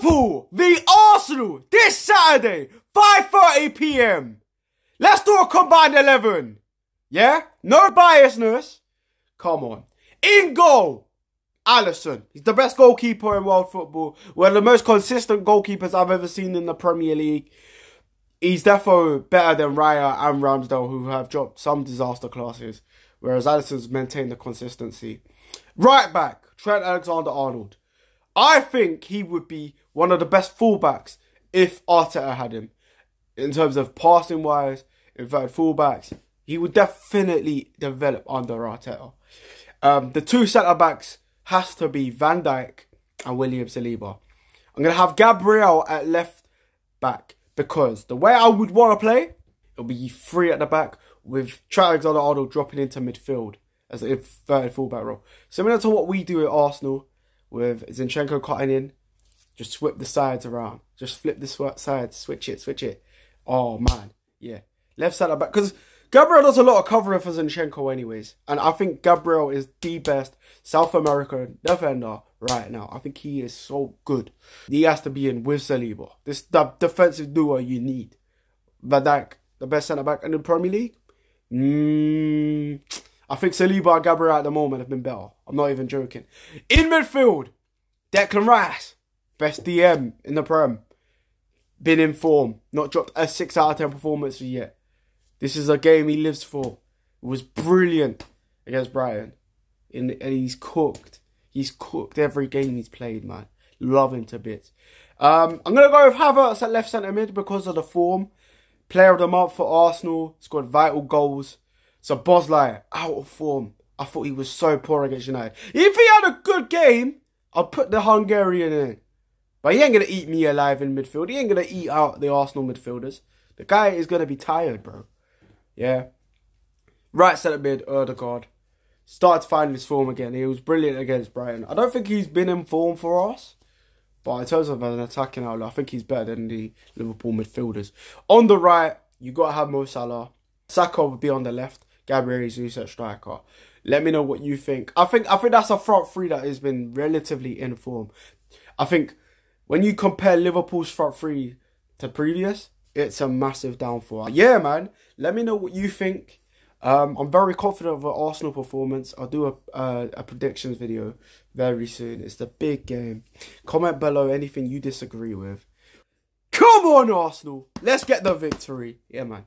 Liverpool v Arsenal this Saturday, 5:30 p.m. Let's do a combined 11. Yeah? No biasness. Come on. In goal, Alisson. He's the best goalkeeper in world football. One of the most consistent goalkeepers I've ever seen in the Premier League. He's definitely better than Raya and Ramsdale, who have dropped some disaster classes, whereas Alisson's maintained the consistency. Right back, Trent Alexander Arnold. I think he would be one of the best fullbacks if Arteta had him. In terms of passing wise, in fact, fullbacks, he would definitely develop under Arteta. Um, the two centre backs has to be Van Dijk and William Saliba. I'm gonna have Gabriel at left back because the way I would want to play, it'll be three at the back with Trent Alexander-Arnold dropping into midfield as a third fullback role, similar to what we do at Arsenal with Zinchenko cutting in. Just swip the sides around. Just flip the sides, switch it, switch it. Oh man, yeah, left side back because Gabriel does a lot of covering for Zinchenko anyways. And I think Gabriel is the best South American defender right now. I think he is so good. He has to be in with Saliba. This the defensive duo you need. Van Dijk, the best centre back in the Premier League. Mm, I think Saliba and Gabriel at the moment have been better. I'm not even joking. In midfield, Declan Rice, best DM in the Prem. Been in form, not dropped a 6 out of 10 performance yet. This is a game he lives for. It was brilliant against Brighton. and he's cooked. He's cooked every game he's played, man. Love him to bits. Um, I'm going to go with Havertz at left centre mid because of the form. Player of the month for Arsenal. Scored vital goals. Szoboszlai, out of form. I thought he was so poor against United. If he had a good game, I'd put the Hungarian in. But he ain't going to eat me alive in midfield. He ain't going to eat out the Arsenal midfielders. The guy is going to be tired, bro. Yeah. Right centre mid, Odegaard. Started to find his form again. He was brilliant against Brighton. I don't think he's been in form for us. But in terms of an attacking outlet, I think he's better than the Liverpool midfielders. On the right, you got to have Mo Salah. Saka would be on the left. Gabriel Jesus striker. Let me know what you think. I think I think that's a front three that has been relatively in form. I think when you compare Liverpool's front three to previous, it's a massive downfall. Yeah, man. Let me know what you think. Um, I'm very confident of an Arsenal performance. I'll do a, a predictions video very soon. It's the big game. Comment below anything you disagree with. Come on, Arsenal. Let's get the victory. Yeah, man.